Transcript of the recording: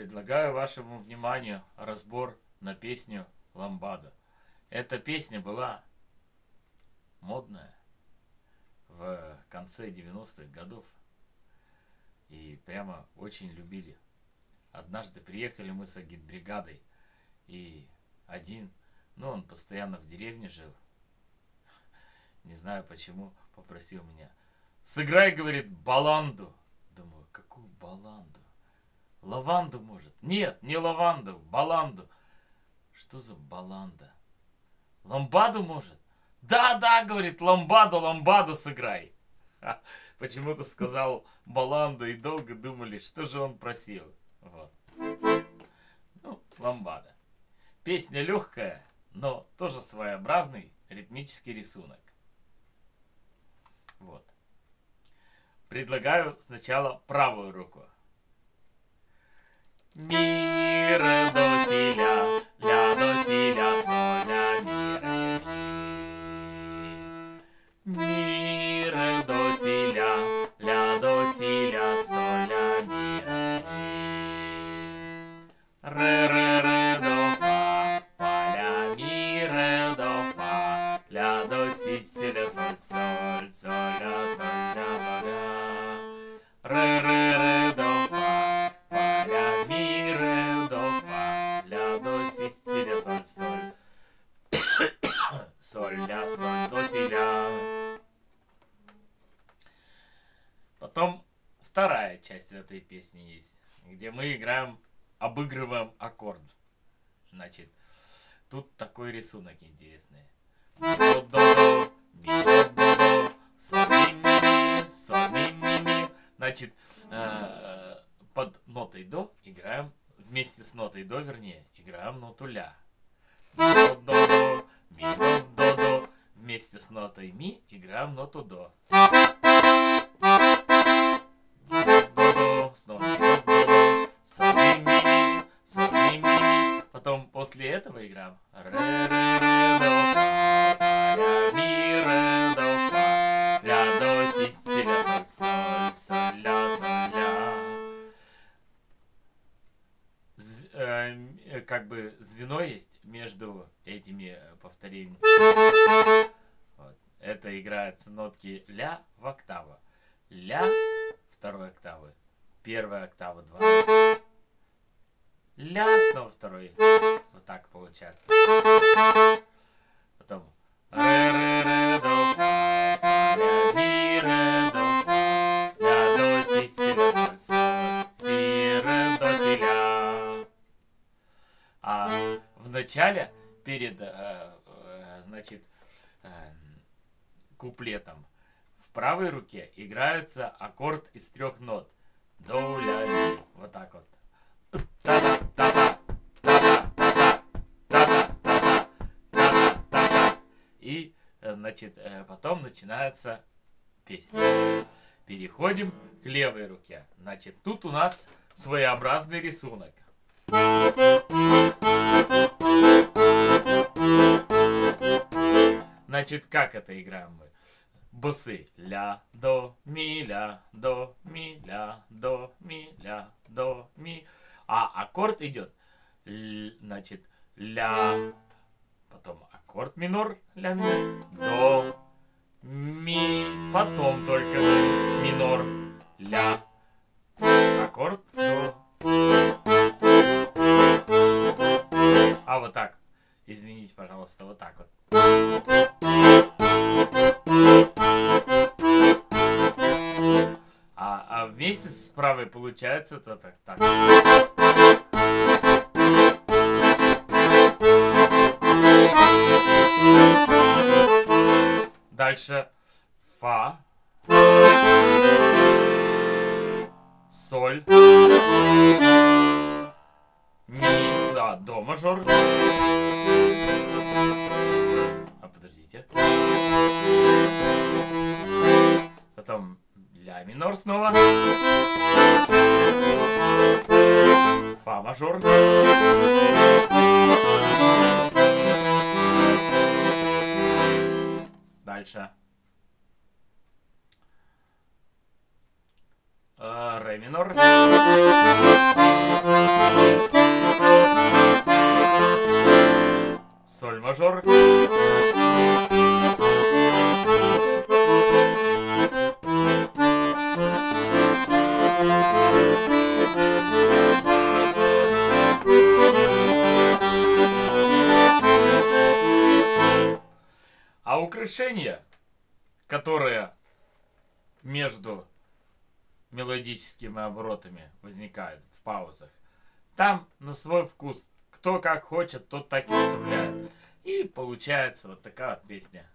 Предлагаю вашему вниманию разбор на песню «Ламбада». Эта песня была модная в конце 90-х годов. И прямо очень любили. Однажды приехали мы с агитбригадой. И один, ну он постоянно в деревне жил. Не знаю почему, попросил меня. Сыграй, говорит, баланду. Думаю, какую баланду? Лаванду может? Нет, не лаванду, баланду. Что за баланда? Ламбаду может? Да, да, говорит, ламбаду, ламбаду сыграй. Почему-то сказал баланду и долго думали, что же он просил. Вот. Ну, ламбада. Песня легкая, но тоже своеобразный ритмический рисунок. Вот. Предлагаю сначала правую руку. Соль, соль, соль, ля, соль, ля, соль, ля. Ре, ре, ре, до, фа, фа, ля, ми, ре, до, фа, ля, до, си, си, ля, соль, соль. Соль, ля, соль, до, си, ля. Потом вторая часть этой песни есть, где мы играем, обыгрываем аккорд. Значит, тут такой рисунок интересный. До, до, до, ми, до, до, до, соль, ми, ми, соль, ми, ми. Значит, э, под нотой до играем, вместе с нотой до, вернее, играем ноту ля. До, до, до, ми, до, до, до. Вместе с нотой ми играем ноту до. До-до, снова до-до-до, соль, ми, ми, соль, ми, ми. Потом после этого играем ре, ре, как бы звено есть между этими э, повторениями. Вот. Это играются нотки ля в октаву. Ля второй октавы. Первая октава два. Ля снова второй. Вот так получается. Потом в начале перед э, э, значит э, куплетом в правой руке играется аккорд из трех нот. До, ля, ми. Вот так вот. И, э, значит, э, потом начинается песня. Переходим к левой руке. Значит, тут у нас своеобразный рисунок. Значит, как это играем мы? Басы. Ля, до, ми, ля, до, ми, ля, до, ми, ля, до, ми. А аккорд идет, л- значит, ля, потом аккорд минор, ля, ми, до, ми, потом только минор, ля, аккорд, до. А вот так. Извините, пожалуйста, вот так вот. Вместе с правой получается это так. так. Дальше фа, соль, ми, да, до мажор. А подождите. Потом ля минор снова. Фа мажор. Дальше. Э, Ре минор. Соль мажор. Украшения, которые между мелодическими оборотами возникают в паузах, там на свой вкус. Кто как хочет, тот так и вставляет. И получается вот такая вот песня.